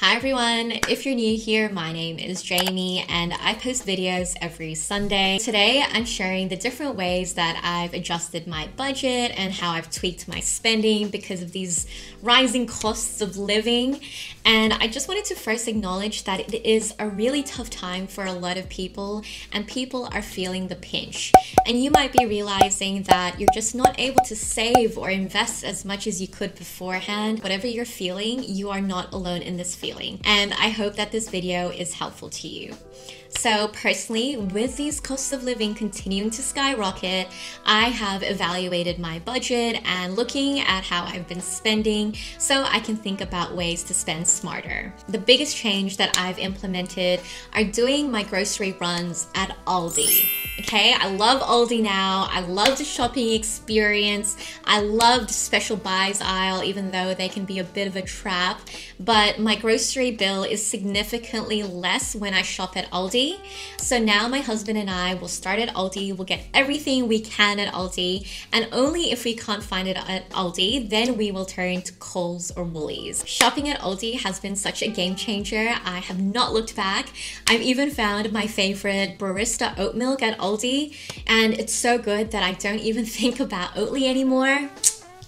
Hi everyone, if you're new here, my name is Jamie and I post videos every Sunday. Today I'm sharing the different ways that I've adjusted my budget and how I've tweaked my spending because of these rising costs of living. And I just wanted to first acknowledge that it is a really tough time for a lot of people and people are feeling the pinch. And you might be realizing that you're just not able to save or invest as much as you could beforehand. Whatever you're feeling, you are not alone in this feeling. And I hope that this video is helpful to you. So, personally, with these costs of living continuing to skyrocket, I have evaluated my budget and looking at how I've been spending so I can think about ways to spend smarter. The biggest change that I've implemented are doing my grocery runs at Aldi. Okay, I love Aldi now. I love the shopping experience. I love the special buys aisle, even though they can be a bit of a trap. But my grocery bill is significantly less when I shop at Aldi so now my husband and I will start at Aldi, we'll get everything we can at Aldi, and only if we can't find it at Aldi, then we will turn to Coles or Woolies. Shopping at Aldi has been such a game changer. I have not looked back. I've even found my favorite barista oat milk at Aldi, and it's so good that I don't even think about Oatly anymore.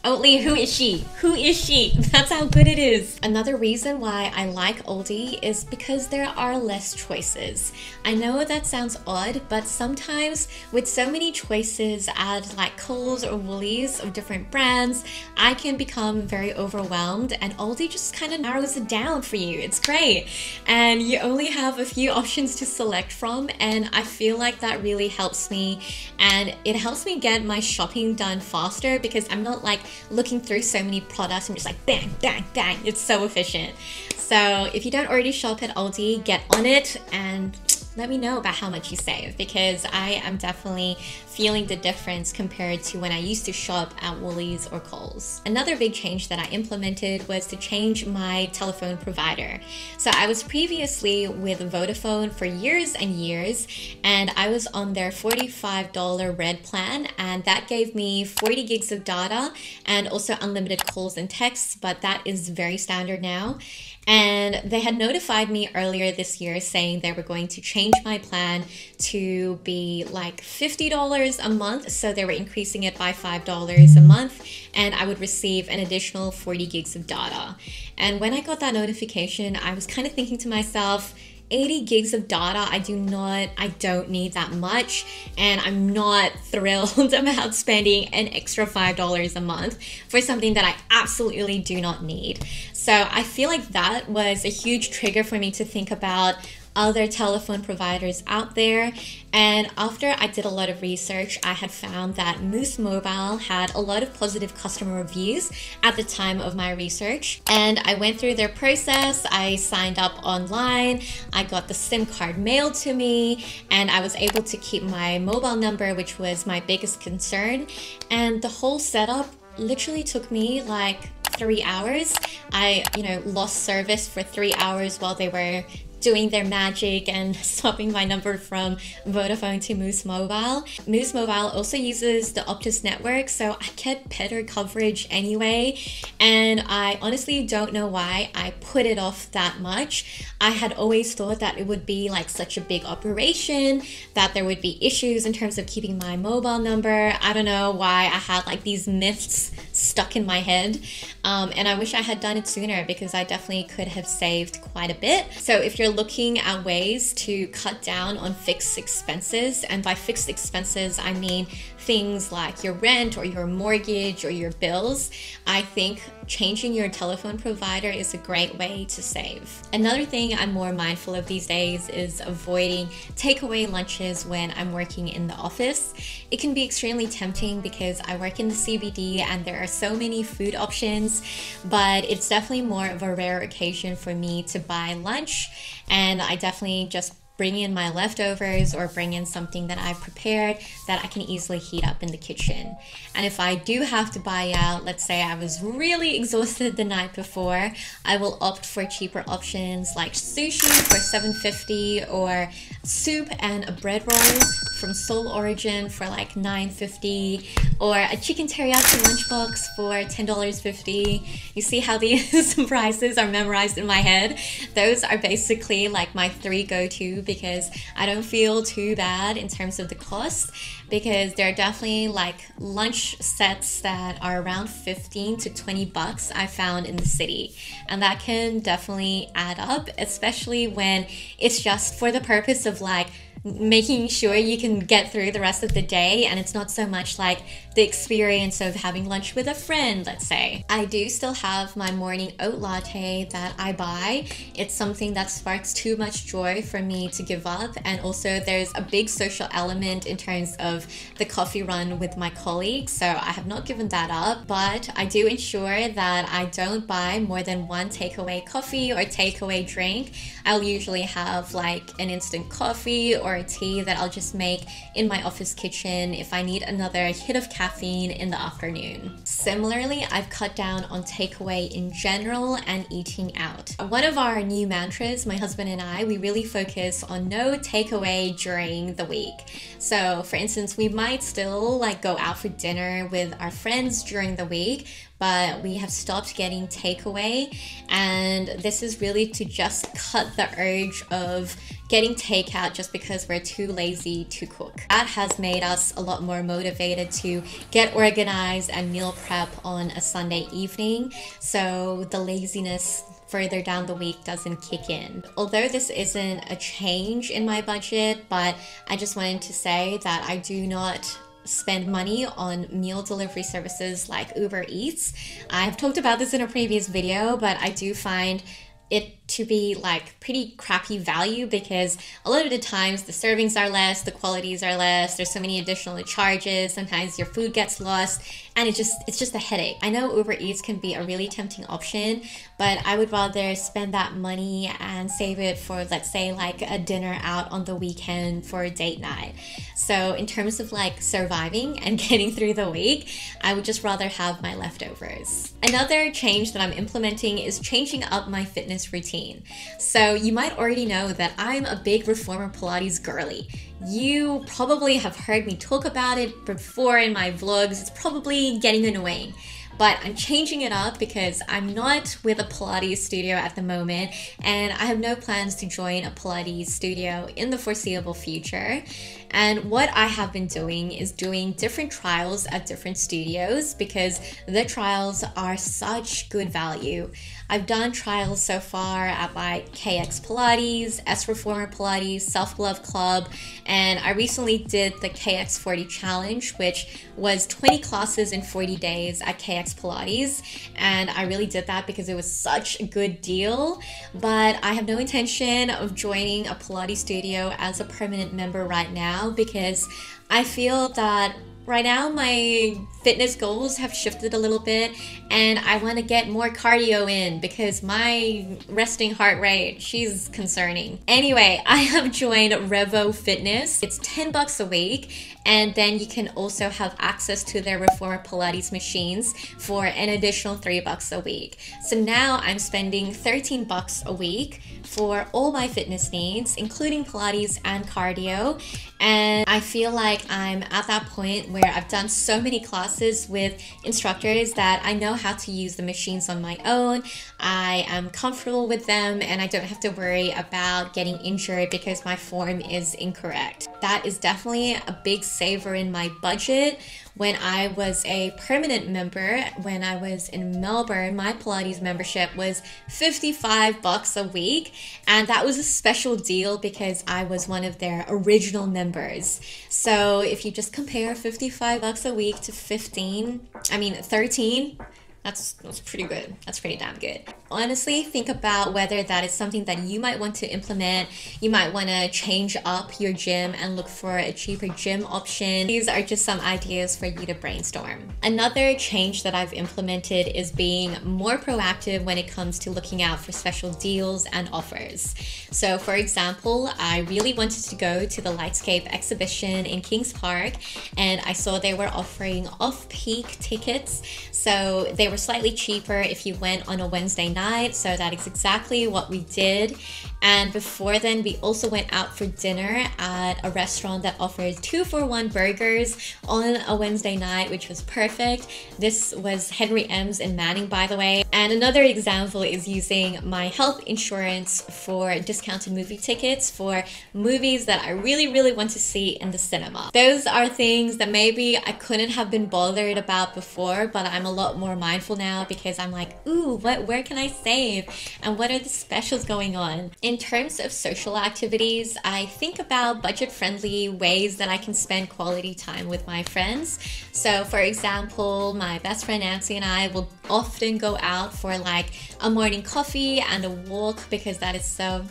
Oatly, who is she? Who is she? That's how good it is. Another reason why I like Aldi is because there are less choices. I know that sounds odd, but sometimes with so many choices at like Coles or Woolies of different brands, I can become very overwhelmed and Aldi just kind of narrows it down for you. It's great. And you only have a few options to select from and I feel like that really helps me and it helps me get my shopping done faster because I'm not like looking through so many products and just like bang, bang, bang. It's so efficient. So if you don't already shop at Aldi, get on it and let me know about how much you save because I am definitely feeling the difference compared to when I used to shop at Woolies or Coles. Another big change that I implemented was to change my telephone provider. So I was previously with Vodafone for years and years, and I was on their $45 red plan, and that gave me 40 gigs of data and also unlimited calls and texts, but that is very standard now. And they had notified me earlier this year saying they were going to change my plan to be like $50 a month. So they were increasing it by $5 a month, and I would receive an additional 40 gigs of data. And when I got that notification, I was kind of thinking to myself, 80 gigs of data i do not i don't need that much and i'm not thrilled about spending an extra five dollars a month for something that i absolutely do not need. So i feel like that was a huge trigger for me to think about other telephone providers out there. And after I did a lot of research, I had found that Moose Mobile had a lot of positive customer reviews at the time of my research. And I went through their process, I signed up online, I got the SIM card mailed to me, and I was able to keep my mobile number, which was my biggest concern. And the whole setup literally took me like three hours. I, you know, lost service for three hours while they were doing their magic and swapping my number from Vodafone to Moose Mobile. Moose Mobile also uses the Optus network, so I get better coverage anyway. And I honestly don't know why I put it off that much. I had always thought that it would be like such a big operation, that there would be issues in terms of keeping my mobile number. I don't know why I had like these myths stuck in my head. Um, and I wish I had done it sooner because I definitely could have saved quite a bit. So if you're looking at ways to cut down on fixed expenses, and by fixed expenses, I mean things like your rent or your mortgage or your bills, I think changing your telephone provider is a great way to save. Another thing I'm more mindful of these days is avoiding takeaway lunches when I'm working in the office. It can be extremely tempting because I work in the CBD and there are so many food options, but it's definitely more of a rare occasion for me to buy lunch and I definitely just bring in my leftovers or bring in something that I've prepared that I can easily heat up in the kitchen. And if I do have to buy out, let's say I was really exhausted the night before, I will opt for cheaper options like sushi for 7.50 or soup and a bread roll from Soul Origin for like 9.50 or a chicken teriyaki lunchbox for $10.50. You see how these prices are memorized in my head? Those are basically like my three go-to because I don't feel too bad in terms of the cost because there are definitely like lunch sets that are around 15 to 20 bucks I found in the city. And that can definitely add up, especially when it's just for the purpose of like making sure you can get through the rest of the day and it's not so much like the experience of having lunch with a friend, let's say. I do still have my morning oat latte that I buy. It's something that sparks too much joy for me to give up. And also, there's a big social element in terms of the coffee run with my colleagues. So I have not given that up, but I do ensure that I don't buy more than one takeaway coffee or takeaway drink. I'll usually have like an instant coffee or a tea that I'll just make in my office kitchen if I need another hit of caffeine in the afternoon. Similarly, I've cut down on takeaway in general and eating out. One of our new mantras, my husband and I, we really focus on no takeaway during the week. So, for instance, we might still like go out for dinner with our friends during the week, but we have stopped getting takeaway. And this is really to just cut the urge of getting takeout just because we're too lazy to cook. That has made us a lot more motivated to get organized and meal prep on a Sunday evening. So the laziness further down the week doesn't kick in. Although this isn't a change in my budget, but I just wanted to say that I do not spend money on meal delivery services like Uber Eats. I've talked about this in a previous video, but I do find it to be like pretty crappy value because a lot of the times the servings are less, the qualities are less, there's so many additional charges, sometimes your food gets lost and it just it's just a headache. I know Uber Eats can be a really tempting option, but I would rather spend that money and save it for let's say like a dinner out on the weekend for a date night. So in terms of like surviving and getting through the week, I would just rather have my leftovers. Another change that I'm implementing is changing up my fitness routine routine. So you might already know that I'm a big reformer Pilates girly. You probably have heard me talk about it before in my vlogs. It's probably getting annoying but I'm changing it up because I'm not with a Pilates studio at the moment and I have no plans to join a Pilates studio in the foreseeable future. And what I have been doing is doing different trials at different studios because the trials are such good value. I've done trials so far at like KX Pilates, S Reformer Pilates, Self Love Club, and I recently did the KX40 Challenge, which was 20 classes in 40 days at KX Pilates. And I really did that because it was such a good deal. But I have no intention of joining a Pilates studio as a permanent member right now because I feel that right now my fitness goals have shifted a little bit and I want to get more cardio in because my resting heart rate, she's concerning. Anyway, I have joined Revo Fitness. It's 10 bucks a week and then you can also have access to their Reformer Pilates machines for an additional 3 bucks a week. So now I'm spending 13 bucks a week for all my fitness needs, including Pilates and cardio. And I feel like I'm at that point where I've done so many classes with instructors that I know how to use the machines on my own. I am comfortable with them and I don't have to worry about getting injured because my form is incorrect. That is definitely a big saver in my budget when I was a permanent member, when I was in Melbourne, my Pilates membership was 55 bucks a week. And that was a special deal because I was one of their original members. So if you just compare 55 bucks a week to 15, I mean 13, That's, that's pretty good. That's pretty damn good. Honestly, think about whether that is something that you might want to implement. You might want to change up your gym and look for a cheaper gym option. These are just some ideas for you to brainstorm. Another change that I've implemented is being more proactive when it comes to looking out for special deals and offers. So, for example, I really wanted to go to the Lightscape exhibition in Kings Park and I saw they were offering off peak tickets. So, they were slightly cheaper if you went on a Wednesday night. So that is exactly what we did. And before then, we also went out for dinner at a restaurant that offers two for one burgers on a Wednesday night, which was perfect. This was Henry M's in Manning, by the way. And another example is using my health insurance for discounted movie tickets for movies that I really, really want to see in the cinema. Those are things that maybe I couldn't have been bothered about before, but I'm a lot more mindful now because I'm like, ooh, what, where can I save? And what are the specials going on? In terms of social activities, I think about budget friendly ways that I can spend quality time with my friends. So, for example, my best friend Nancy and I will often go out for like a morning coffee and a walk because that is so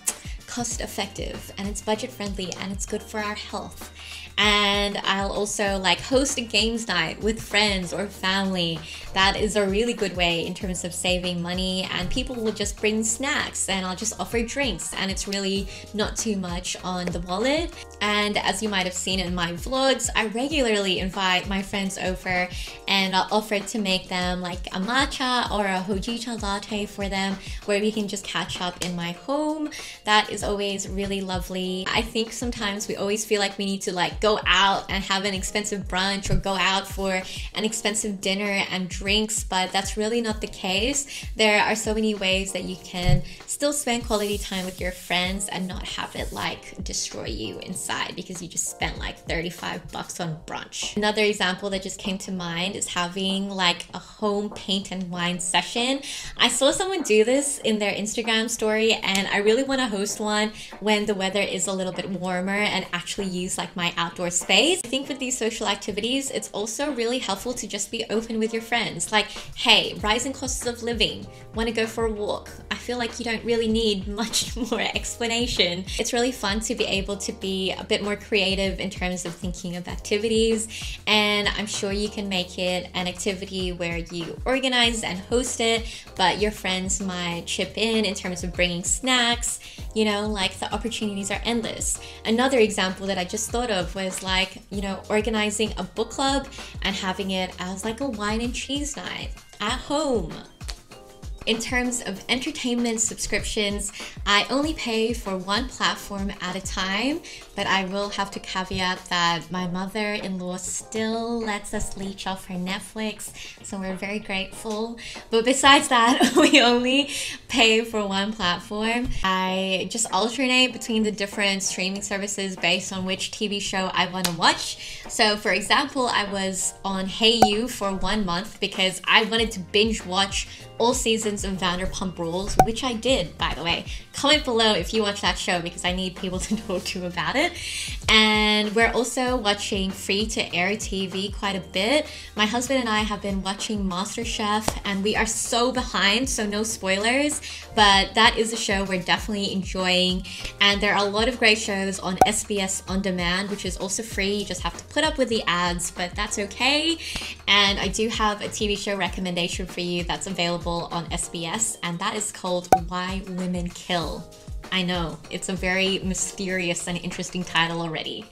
cost effective and it's budget friendly and it's good for our health and I'll also like host a games night with friends or family. That is a really good way in terms of saving money, and people will just bring snacks and I'll just offer drinks, and it's really not too much on the wallet. And as you might have seen in my vlogs, I regularly invite my friends over and I'll offer to make them like a matcha or a hojicha latte for them where we can just catch up in my home. That is always really lovely. I think sometimes we always feel like we need to like go go out and have an expensive brunch or go out for an expensive dinner and drinks, but that's really not the case. There are so many ways that you can still spend quality time with your friends and not have it like destroy you inside because you just spent like 35 bucks on brunch. Another example that just came to mind is having like a home paint and wine session. I saw someone do this in their Instagram story and I really want to host one when the weather is a little bit warmer and actually use like my outdoor outdoor space. I think with these social activities, it's also really helpful to just be open with your friends. Like, hey, rising costs of living, want to go for a walk? I feel like you don't really need much more explanation. It's really fun to be able to be a bit more creative in terms of thinking of activities, and I'm sure you can make it an activity where you organize and host it, but your friends might chip in in terms of bringing snacks. You know, like the opportunities are endless. Another example that I just thought of was like, you know, organizing a book club and having it as like a wine and cheese night at home. In terms of entertainment subscriptions, I only pay for one platform at a time, but I will have to caveat that my mother in law still lets us leech off her Netflix, so we're very grateful. But besides that, we only pay for one platform. I just alternate between the different streaming services based on which TV show I want to watch. So, for example, I was on Hayu for one month because I wanted to binge watch all seasons of Vanderpump Rules, which I did, by the way. Comment below if you watch that show because I need people to talk to about it. And we're also watching free to air TV quite a bit. My husband and I have been watching MasterChef and we are so behind, so no spoilers, but that is a show we're definitely enjoying. And there are a lot of great shows on SBS On Demand, which is also free. You just have to put up with the ads, but that's okay. And I do have a TV show recommendation for you that's available available on SBS, and that is called Why Women Kill. I know, it's a very mysterious and interesting title already.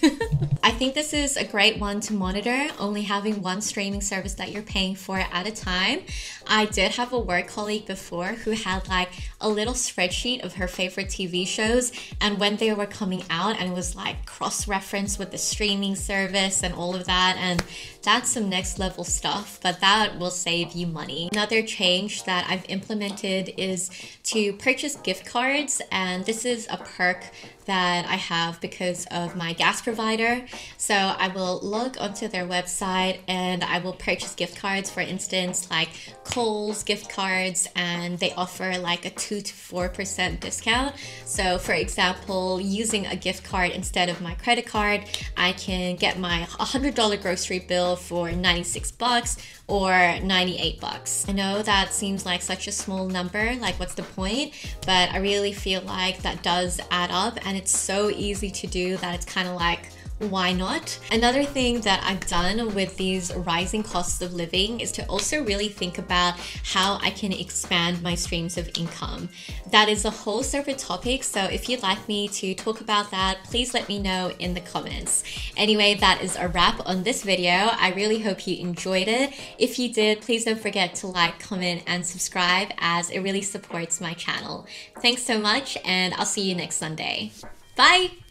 I think this is a great one to monitor, only having one streaming service that you're paying for at a time. I did have a work colleague before who had like a little spreadsheet of her favorite TV shows and when they were coming out, and it was like cross reference with the streaming service and all of that. And that's some next level stuff, but that will save you money. Another change that I've implemented is to purchase gift cards, and this is a perk that I have because of my gas provider. So I will log onto their website and I will purchase gift cards, for instance, like Coles gift cards, and they offer like a 2 to 4% discount. So, for example, using a gift card instead of my credit card, I can get my $100 grocery bill for 96 bucks or 98 bucks. I know that seems like such a small number, like what's the point? But I really feel like that does add up and it's so easy to do that it's kind of like why not? Another thing that I've done with these rising costs of living is to also really think about how I can expand my streams of income. That is a whole separate topic, so if you'd like me to talk about that, please let me know in the comments. Anyway, that is a wrap on this video. I really hope you enjoyed it. If you did, please don't forget to like, comment, and subscribe as it really supports my channel. Thanks so much, and I'll see you next Sunday. Bye!